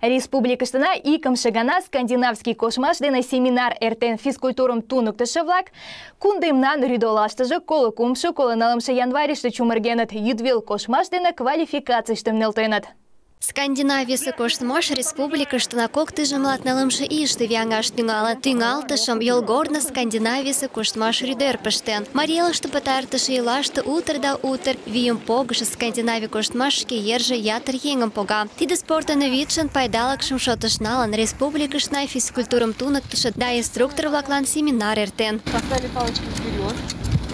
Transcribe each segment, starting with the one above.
республикасына и Камшагана, скандинавский кошмаш дені семинар РТН физкультурам туныктышы влак, кундымнан ридолаштыжы колы Кумшу, колы налымшы январишты чумыргеніт, юдвил кошмаш дені квалификацияштым нелтеніт. Скандинавиясе коштмаш республикаштына кок тыжымлат нылымше ийыште вияҥаш тӱҥалын. Тӱҥалтышым йолгорно Скандинавиясе коштмаш рӱдер пыштен. Марий Элыште пытартыше ийлаште утыр да утыр вийым погышо Скандинавий коштмаш шке ерже ятыр еҥым пога. Тиде спортын видшын пайдалыкшым шотыш налын республикыштына физкультурым туныктышо да инструктор-влаклан семинар эртен. Поставили палочку вперед.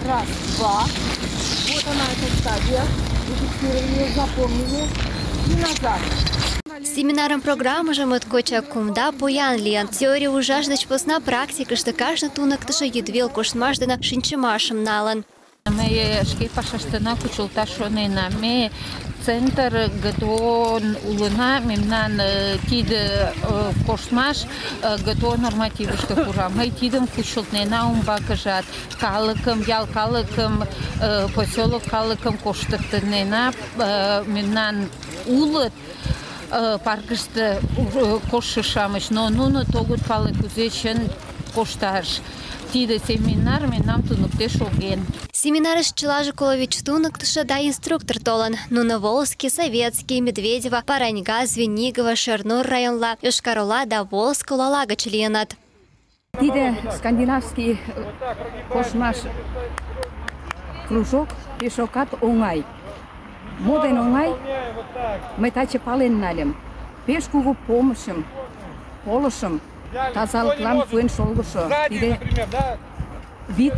Раз, два. Вот она, эта стадия. Зафиксировали, запомнили. И назад. Семинарым программыже моткочак кумда поян лийын. Теория ужаш деч посна практикыште кажне туныктышо йӱдвел коштмаш дене шинчымашым налын. Ме шке пашаштына кучылташ шонена. Ме центр ГТО улына, мемнан тиде коштмаш э, ГТО нормативыште пура. Мый тидым кучылтнена умбакыжат. Калыкым, ял калыкым, поселок калыкым коштыктынена. Мемнан улыт паркыште коштшо-шамыч, но нуно огыт пале кузе чын кошташ. Тиде семинар мемнам туныктен шоген. Семинарыш чылаже коло вич туныктышо да инструктор толын. Нуно Волжский, Советский, Медведево, Параньга, Звенигово, Шернур районла, Йошкар-Ола да Волжск олала гыч лийыныт. Тиде скандинавский кошмаш кружок пешокат оҥай. Мо дене оҥай? Мый таче пален нальым. Пеш кугу помышым, полышым тазалыклан пуэн шолгышо. Тиде вид?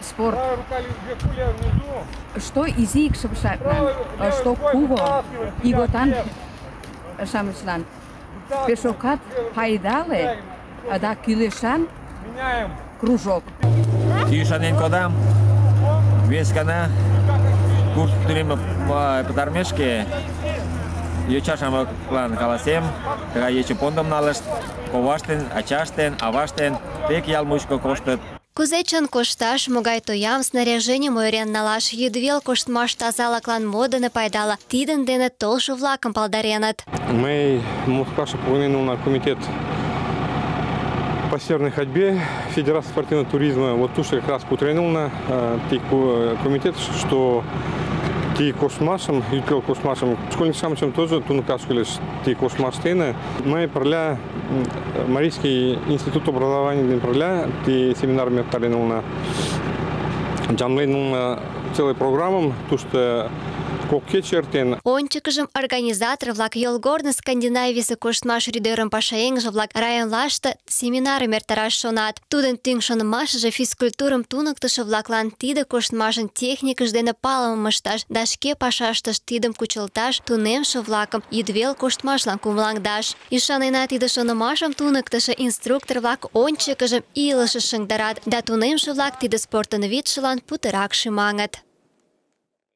Спорт. Что изи икшыве-шамычлан, что куго иготан-шамычлан пешокат пайдале да кӱлешан кружок. Йӱшанен кодам. Вес гана курс тунемме пытарымешке йоча-шамыклан каласем, тыгай ече пондым налышт, коваштен, ачаштен, аваштен, тек ял мучко коштыт. Кузе чын кошташ, могай тоям, снаряженийым ойырен налаш, йӱдвел коштмаш тазалыклан мо дене пайдала, тидын дене толшо-влакым палдареныт. Мы Москваша погонен на комитет по северной ходьбе Федерации спортивного туризма. Вот тут как раз потренил на комитет, что ти кошмашым, ютел кошмашым, школьник самчым тоже тунукаш кулеш ти кошмаштыны. Мы проля Марийский институт образования проля ти семинар мерталенулна. Джамленулна целый программам, то что кокке чертен. Ончыкыжым организатор-влак йолгорно Скандинавийысе коштмаш рӱдерым пашаеҥже-влак районлаште семинарым эртараш шонат. Тудын тӱҥ шонымашыже физкультурым туныктышо-влаклан тиде коштмашын техникыж дене палымым ышташ да шке пашаштышт тидым кучылташ, тунемше-влакым йӱдвел коштмашлан кумылаҥдаш. Ӱшанена тиде шонымашым туныктышо инструктор-влак ончыкыжым илышыш шыҥдарат да тунемше-влак тиде спортын видшылан путырак шӱмаҥыт.